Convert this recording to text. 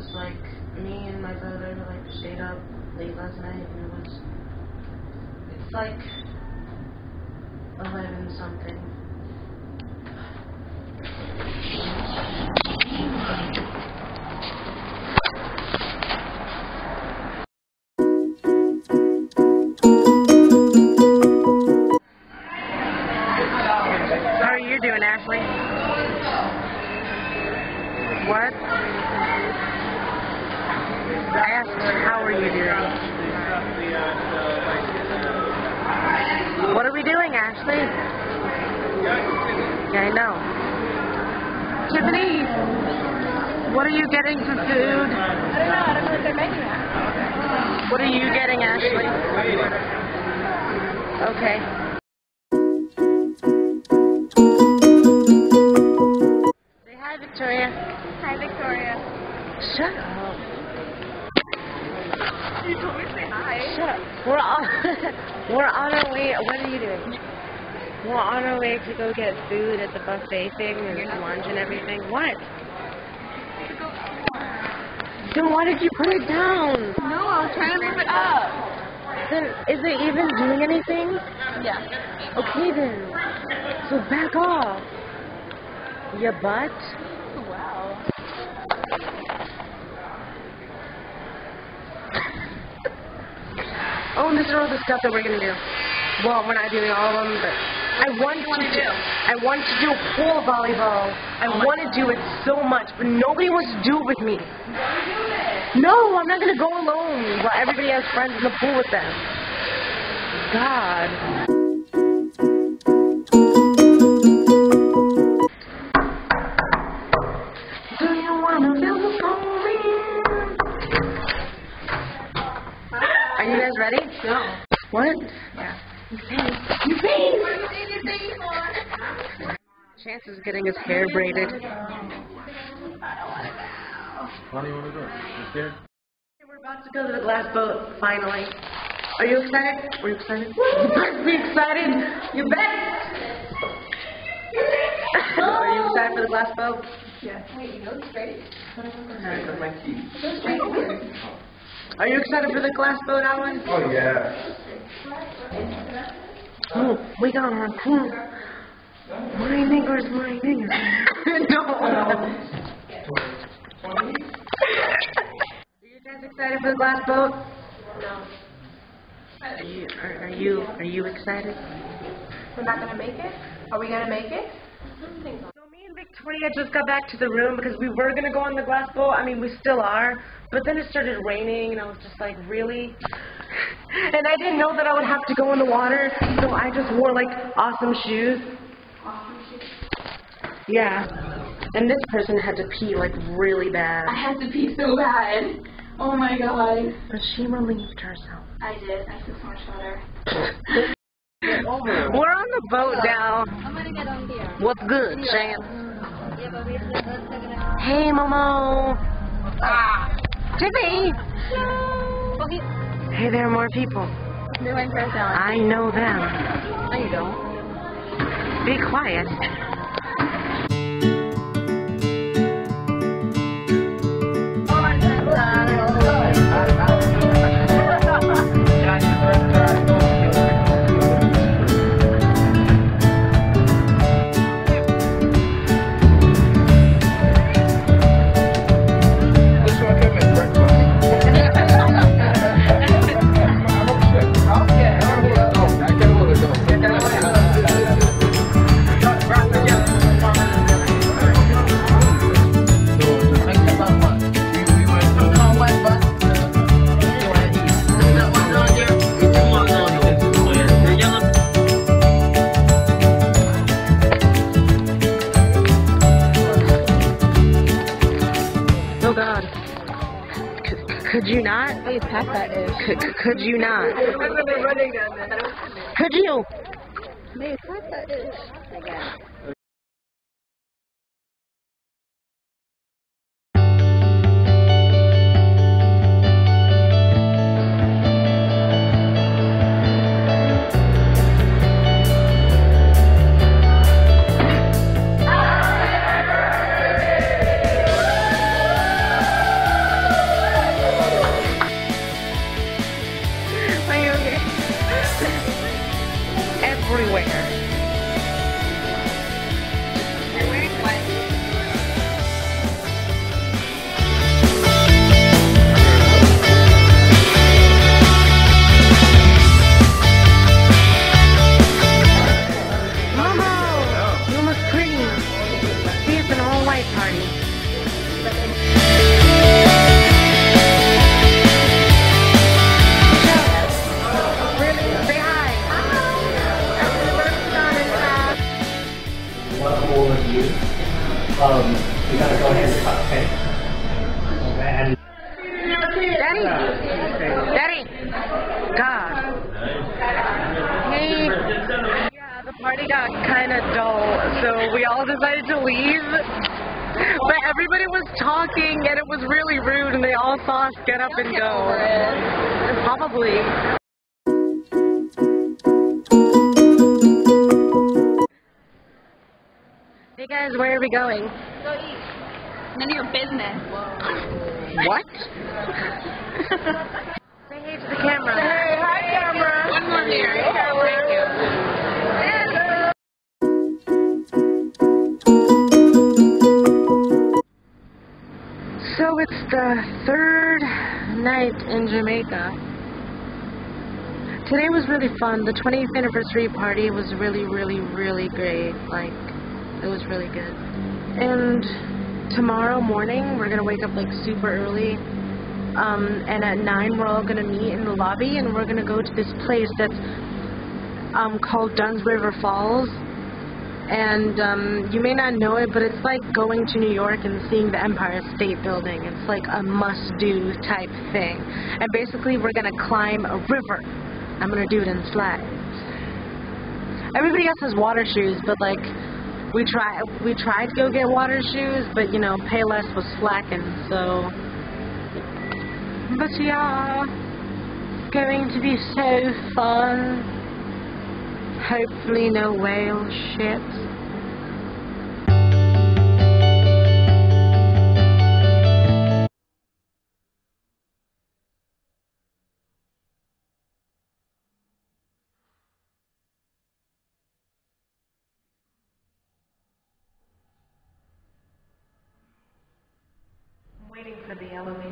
was like me and my brother like stayed up late last night and it was it's like eleven something. Ashley? Yeah, I know. Tiffany, what are you getting for food? I don't know. I don't know what they're making at. What are you getting, Ashley? Okay. Say hi, Victoria. Hi, Victoria. Shut up. You told me to say hi. Shut up. We're on, we're on our way. What are you doing? We're on our way to go get food at the buffet thing and lunch and everything. What? Then why did you put it down? No, I was trying to move it up. Then is it even doing anything? Yeah. Okay then. So back off. Your butt. Wow. Oh, and these are all the stuff that we're gonna do. Well, we're not doing all of them, but I want to do. I want to do pool volleyball. I oh want to do it so much, but nobody wants to do it with me. No, I'm not gonna go alone. While everybody has friends in the pool with them. God. Do you a pole? Are you guys ready? No. What? Yeah. You think? Chance is getting his hair braided. What do you want to do? You scared? We're about to go to the glass boat, finally. Are you excited? Are you excited? You better be excited. You bet. Are you excited for the glass boat? Yeah. Wait, you know it's great. Are you excited for the glass boat, Alan? Oh, yeah. Oh, we got our crew. My niggers, my niggers. no. Are you guys excited for the glass boat? No. Are you, are, are you, are you excited? We're not gonna make it? Are we gonna make it? So me and Victoria just got back to the room because we were gonna go on the glass boat. I mean, we still are, but then it started raining, and I was just like, really? And I didn't know that I would have to go in the water, so I just wore like awesome shoes. Awesome shoes? Yeah. And this person had to pee like really bad, I had to pee so bad. Oh my god. but she relieved herself. I did. I feel so much better. We're on the boat now. I'm gonna get on there. What's good, Chance? Yeah, but we're still gonna. Hey, Momo. Ah, Tiffany. Oh, he, Hey, there are more people. They went first down. I know them. No, you don't. Be quiet. Please pass that dish. C- c- could you not? running down there. Could you? Please pass that dish. Everywhere. Got kind of dull, so we all decided to leave. But everybody was talking, and it was really rude, and they all saw us get up and go. Probably. Hey guys, where are we going? Go eat. None of your business. What? night in Jamaica. Today was really fun. The 20th anniversary party was really, really, really great. Like, it was really good. And tomorrow morning, we're gonna wake up like super early. Um, and at 9, we're all gonna meet in the lobby and we're gonna go to this place that's um, called Dunn's River Falls and um, you may not know it, but it's like going to New York and seeing the Empire State Building. It's like a must-do type thing. And basically, we're gonna climb a river. I'm gonna do it in slides. Everybody else has water shoes, but like we try we tried to go get water shoes, but you know, Payless was slacking, so. But yeah, it's going to be so fun. Hopefully no whale ships. Waiting for the elevator.